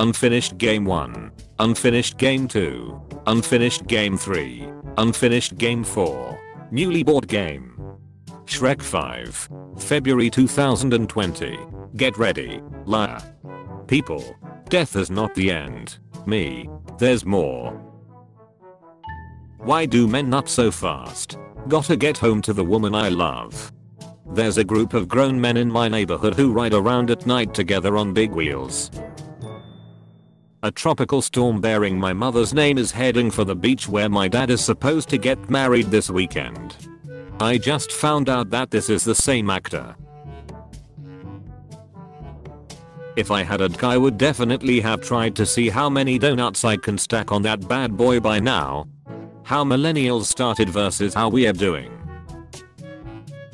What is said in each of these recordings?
Unfinished game 1. Unfinished game 2. Unfinished game 3. Unfinished game 4. Newly bought game. Shrek 5. February 2020. Get ready, liar. People. Death is not the end. Me. There's more. Why do men nut so fast? Gotta get home to the woman I love. There's a group of grown men in my neighborhood who ride around at night together on big wheels. A tropical storm bearing my mother's name is heading for the beach where my dad is supposed to get married this weekend. I just found out that this is the same actor. If I had a I would definitely have tried to see how many donuts I can stack on that bad boy by now. How millennials started versus how we are doing.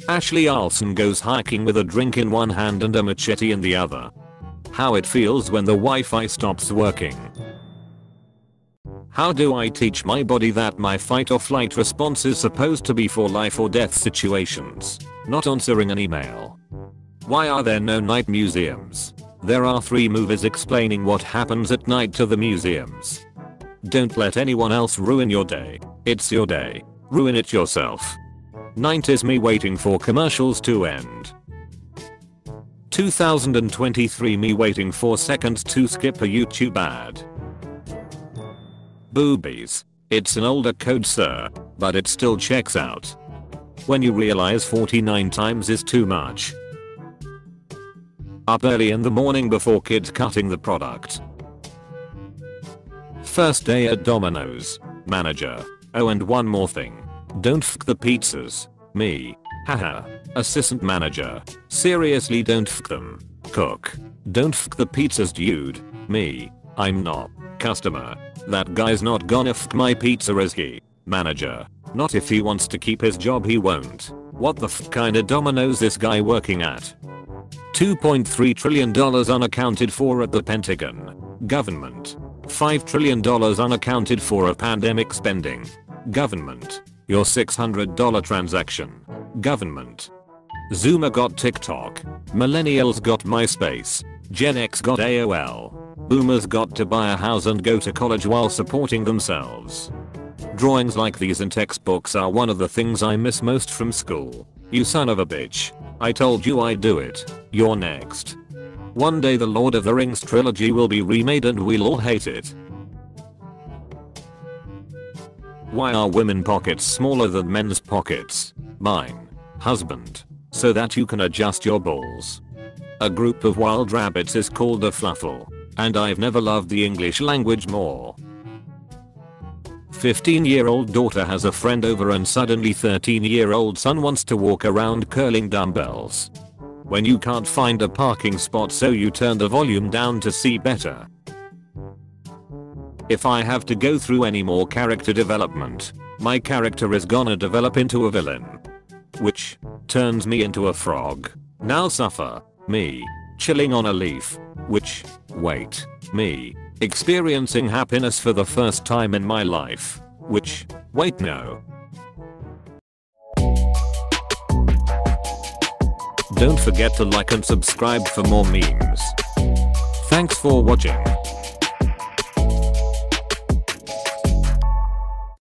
Ashley Olsen goes hiking with a drink in one hand and a machete in the other. How it feels when the Wi-Fi stops working. How do I teach my body that my fight or flight response is supposed to be for life or death situations, not answering an email? Why are there no night museums? There are 3 movies explaining what happens at night to the museums. Don't let anyone else ruin your day. It's your day. Ruin it yourself. 90s me waiting for commercials to end. 2023 me waiting 4 seconds to skip a YouTube ad. Boobies. It's an older code sir, but it still checks out. When you realize 49 times is too much. Up early in the morning before kids cutting the product. First day at Domino's. Manager. Oh and one more thing. Don't f the pizzas. Me. Haha. Assistant manager. Seriously don't f them. Cook. Don't f the pizzas dude. Me. I'm not. Customer. That guy's not gonna f my pizza is he? Manager. Not if he wants to keep his job he won't. What the f kinda Domino's this guy working at? $2.3 trillion unaccounted for at the Pentagon. Government. $5 trillion unaccounted for of pandemic spending. Government. Your $600 transaction. Government. Zoomer got TikTok. Millennials got MySpace. Gen X got AOL. Boomers got to buy a house and go to college while supporting themselves. Drawings like these in textbooks are one of the things I miss most from school. You son of a bitch. I told you I'd do it. You're next. One day the Lord of the Rings trilogy will be remade and we'll all hate it. Why are women pockets smaller than men's pockets? Mine. Husband. So that you can adjust your balls. A group of wild rabbits is called a fluffle. And I've never loved the English language more. 15 year old daughter has a friend over and suddenly 13 year old son wants to walk around curling dumbbells. When you can't find a parking spot so you turn the volume down to see better. If I have to go through any more character development, my character is gonna develop into a villain. Witch turns me into a frog. Now suffer. Me. Chilling on a leaf. Witch, wait. Me. Experiencing happiness for the first time in my life. Witch, wait no. Don't forget to like and subscribe for more memes. Thanks for watching.